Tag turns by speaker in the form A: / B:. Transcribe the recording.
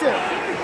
A: That's